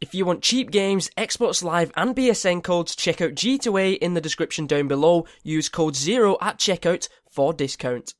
If you want cheap games, Xbox Live and PSN codes, check out G2A in the description down below. Use code ZERO at checkout for discount.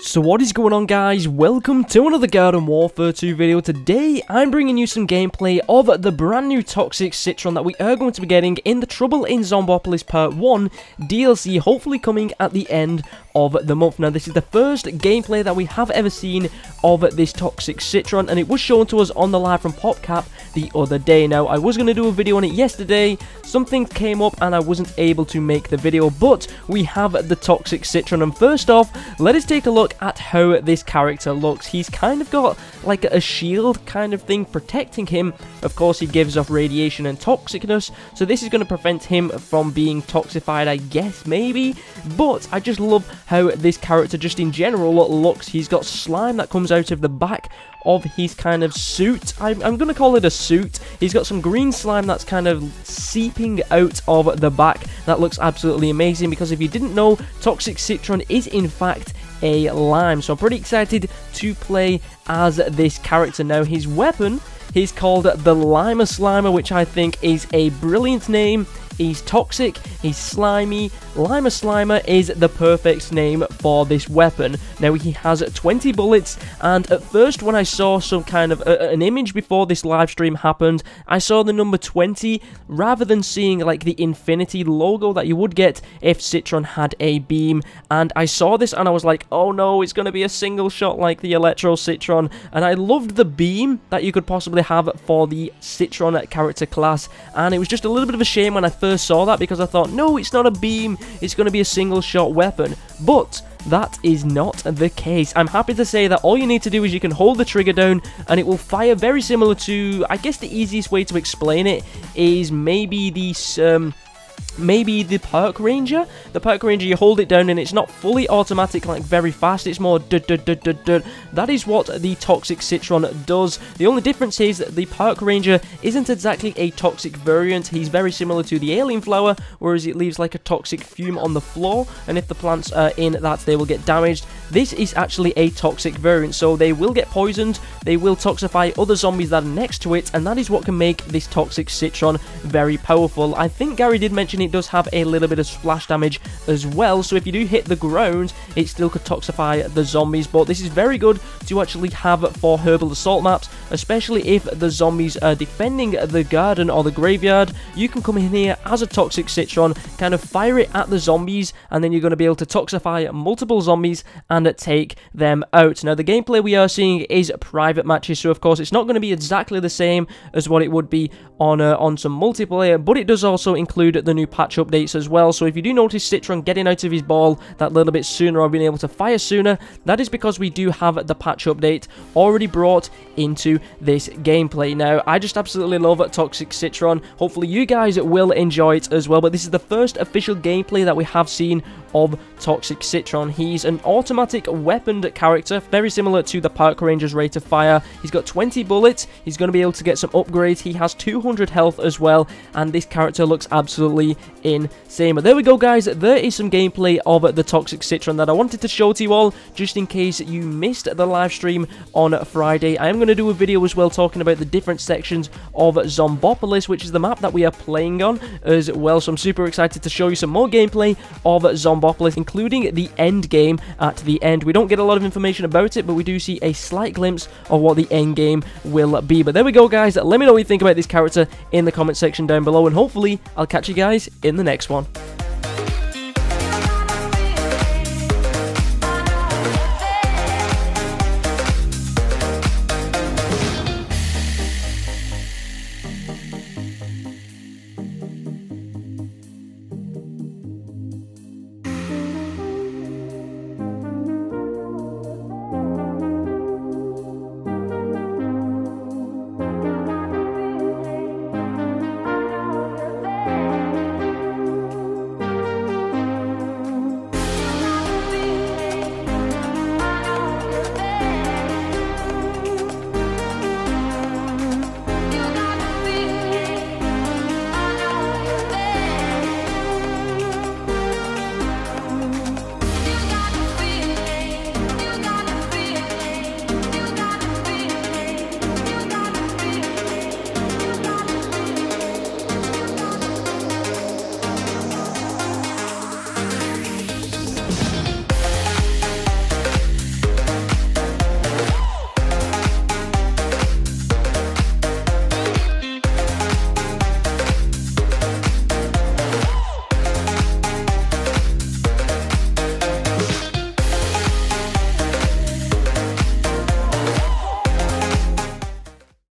So what is going on guys, welcome to another Garden Warfare 2 video. Today I'm bringing you some gameplay of the brand new Toxic Citron that we are going to be getting in the Trouble in Zombopolis Part 1 DLC, hopefully coming at the end of the month. Now this is the first gameplay that we have ever seen of this Toxic Citron and it was shown to us on the live from PopCap the other day. Now I was going to do a video on it yesterday, something came up and I wasn't able to make the video, but we have the Toxic Citron and first off, let us take a look at how this character looks. He's kind of got like a shield kind of thing protecting him. Of course, he gives off radiation and toxicness, so this is going to prevent him from being toxified, I guess, maybe. But I just love how this character just in general looks. He's got slime that comes out of the back of his kind of suit. I'm, I'm going to call it a suit. He's got some green slime that's kind of seeping out of the back. That looks absolutely amazing because if you didn't know, Toxic Citron is in fact a lime. So I'm pretty excited to play as this character now. His weapon He's called the Lima Slimer, which I think is a brilliant name. He's toxic, he's slimy. Lima Slimer is the perfect name for this weapon. Now he has 20 bullets and at first when I saw some kind of uh, an image before this live stream happened, I saw the number 20 rather than seeing like the infinity logo that you would get if Citron had a beam and I saw this and I was like, oh no, it's going to be a single shot like the Electro Citron and I loved the beam that you could possibly have for the Citron character class and it was just a little bit of a shame when I first saw that because I thought, no, it's not a beam, it's going to be a single shot weapon. But that is not the case. I'm happy to say that all you need to do is you can hold the trigger down and it will fire very similar to, I guess the easiest way to explain it is maybe the um, maybe the Park Ranger. The Park Ranger, you hold it down and it's not fully automatic, like very fast, it's more dud dud dud dud dud. That is what the Toxic Citron does. The only difference is that the Park Ranger isn't exactly a toxic variant, he's very similar to the Alien Flower, whereas it leaves like a toxic fume on the floor, and if the plants are in that, they will get damaged. This is actually a toxic variant, so they will get poisoned, they will toxify other zombies that are next to it, and that is what can make this Toxic Citron very powerful. I think Gary did mention it does have a little bit of splash damage as well, so if you do hit the ground, it still could toxify the zombies, but this is very good to actually have for Herbal Assault maps, especially if the zombies are defending the garden or the graveyard, you can come in here as a Toxic Citron, kind of fire it at the zombies, and then you're going to be able to toxify multiple zombies and take them out. Now, the gameplay we are seeing is private matches, so of course it's not going to be exactly the same as what it would be on, uh, on some multiplayer, but it does also include the new patch updates as well. So if you do notice Citron getting out of his ball that little bit sooner or being able to fire sooner, that is because we do have the patch update already brought into this gameplay. Now, I just absolutely love Toxic Citron. Hopefully you guys will enjoy it as well, but this is the first official gameplay that we have seen of Toxic Citron. He's an automatic weaponed character, very similar to the Park Ranger's rate of fire. He's got 20 bullets, he's going to be able to get some upgrades, he has 200 health as well, and this character looks absolutely insane. But there we go guys, there is some gameplay of the Toxic Citron that I wanted to show to you all, just in case you missed the live stream on Friday. I am going to do a video as well talking about the different sections of Zombopolis, which is the map that we are playing on as well, so I'm super excited to show you some more gameplay of Zombopolis, including the end game at the end. We don't get a lot of information about it, but we do see a slight glimpse of what the end game will be. But there we go, guys. Let me know what you think about this character in the comment section down below, and hopefully I'll catch you guys in the next one.